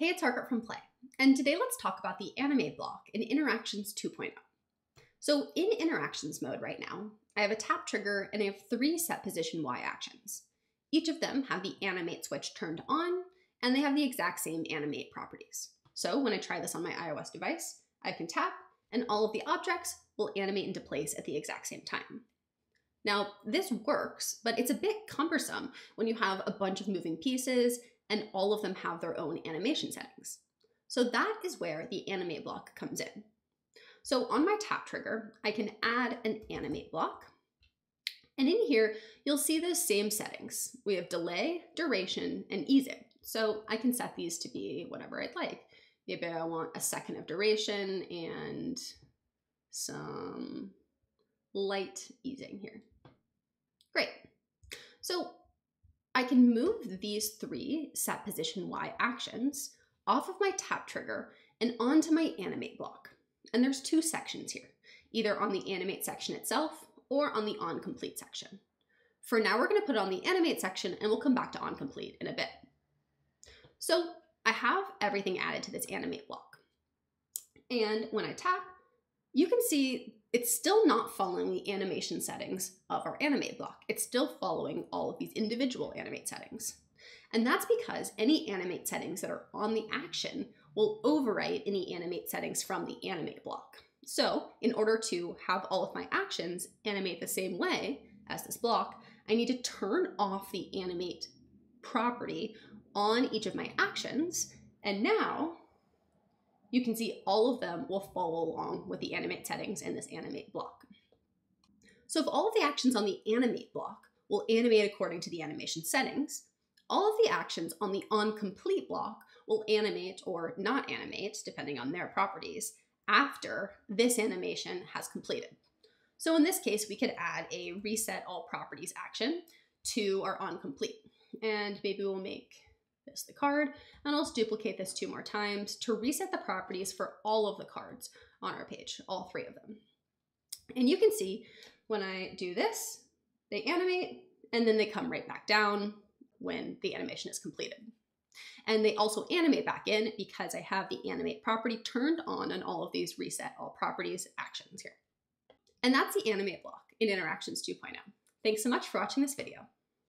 Hey, it's Harcourt from Play, and today let's talk about the animate block in Interactions 2.0. So in Interactions mode right now, I have a tap trigger and I have three set position Y actions. Each of them have the animate switch turned on, and they have the exact same animate properties. So when I try this on my iOS device, I can tap, and all of the objects will animate into place at the exact same time. Now, this works, but it's a bit cumbersome when you have a bunch of moving pieces and all of them have their own animation settings. So that is where the animate block comes in. So on my tap trigger, I can add an animate block. And in here, you'll see the same settings. We have delay, duration, and easing. So I can set these to be whatever I'd like. Maybe I want a second of duration and some light easing here. Great. So I can move these three set position Y actions off of my tap trigger and onto my animate block. And there's two sections here, either on the animate section itself or on the on complete section. For now, we're gonna put it on the animate section and we'll come back to on complete in a bit. So I have everything added to this animate block. And when I tap, you can see it's still not following the animation settings of our animate block. It's still following all of these individual animate settings. And that's because any animate settings that are on the action will overwrite any animate settings from the animate block. So in order to have all of my actions animate the same way as this block, I need to turn off the animate property on each of my actions. And now you can see all of them will follow along with the animate settings in this animate block. So if all of the actions on the animate block will animate according to the animation settings, all of the actions on the onComplete block will animate or not animate, depending on their properties, after this animation has completed. So in this case, we could add a reset all properties action to our onComplete. And maybe we'll make this the card, and I'll duplicate this two more times to reset the properties for all of the cards on our page, all three of them. And you can see when I do this, they animate and then they come right back down when the animation is completed. And they also animate back in because I have the animate property turned on on all of these reset all properties actions here. And that's the animate block in Interactions 2.0. Thanks so much for watching this video.